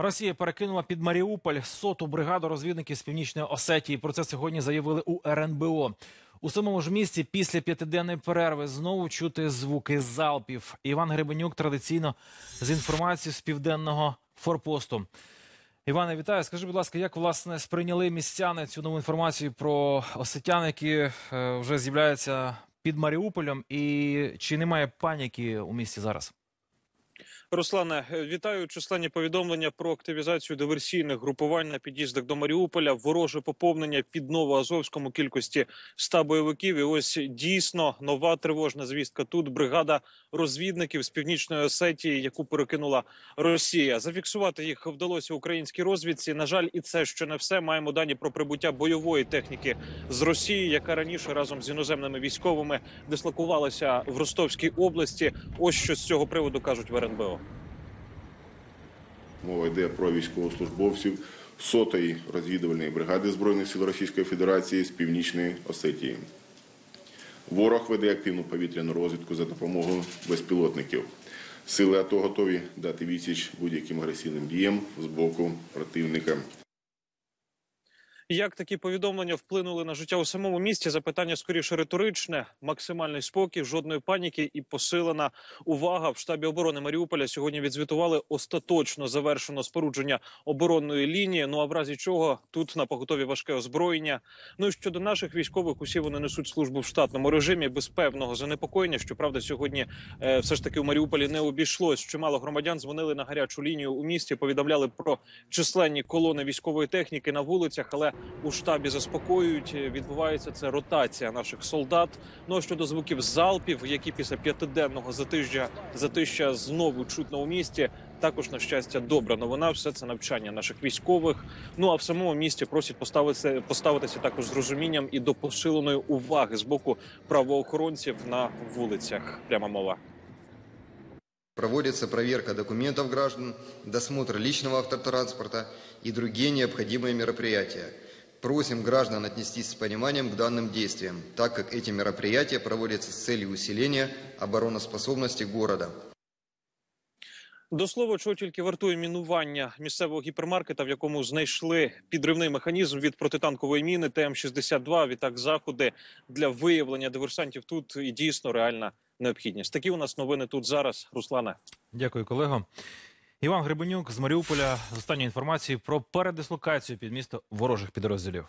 Росія перекинула під Маріуполь соту бригаду розвідників з північної Осетії. Про це сьогодні заявили у РНБО. У самому ж місці після п'ятиденної перерви знову чути звуки залпів. Іван Гребенюк традиційно з інформацією з південного форпосту. Іване, вітаю. Скажи, будь ласка, як власне сприйняли містяни цю нову інформацію про осетян, які е, вже з'являються під Маріуполем, і чи немає паніки у місті зараз? Руслане, е, вітаю численні повідомлення про активізацію диверсійних групувань на під'їздах до Маріуполя. Вороже поповнення під Новоазовському кількості 100 бойовиків. І ось дійсно нова тривожна звістка. Тут бригада розвідників з північної Осетії, яку перекинула Росія. Зафіксувати їх вдалося українській розвідці. На жаль, і це ще не все. Маємо дані про прибуття бойової техніки з Росії, яка раніше разом з іноземними військовими дислокувалася в Ростовській області. Ось що з цього приводу кажуть в РНБО. Мова йде про військовослужбовців сотої розвідувальної бригади Збройних сил Російської Федерації з Північної Осетії. Ворог веде активну повітряну розвідку за допомогою безпілотників. Сили АТО готові дати відсіч будь-яким агресивним діям з боку противника. Як такі повідомлення вплинули на життя у самому місті? Запитання скоріше риторичне, максимальний спокій, жодної паніки і посилена увага в штабі оборони Маріуполя. Сьогодні відзвітували остаточно завершено спорудження оборонної лінії. Ну а в разі чого тут на поготові важке озброєння. Ну і щодо наших військових, усі вони несуть службу в штатному режимі без певного занепокоєння. Щоправда, сьогодні е, все ж таки у Маріуполі не обійшлось. Чимало громадян дзвонили на гарячу лінію у місті. Повідомляли про численні колони військової техніки на вулицях, але у штабі заспокоюють. Відбувається це ротація наших солдат. Ну а щодо звуків залпів, які після п'ятиденного затижжя затища знову чутно у місті. Також на щастя, добра новина. Все це навчання наших військових. Ну а в самому місті просять поставитися поставитися також з розумінням і до посиленої уваги з боку правоохоронців на вулицях. Пряма мова. Проводится проверка документов граждан, досмотр личного автотранспорта и другие необходимые мероприятия. Просим граждан отнестись с пониманием к данным действиям, так как эти мероприятия проводятся с целью усиления обороноспособности города. До слова, чого тільки вартує мінування місцевого гіпермаркета, в якому знайшли підривний механізм від протитанкової міни ТМ-62. Відтак заходи для виявлення диверсантів тут і дійсно реальна необхідність. Такі у нас новини тут зараз. Руслане. Дякую, колего. Іван Грибенюк з Маріуполя з останньої інформації про передислокацію під місто ворожих підрозділів.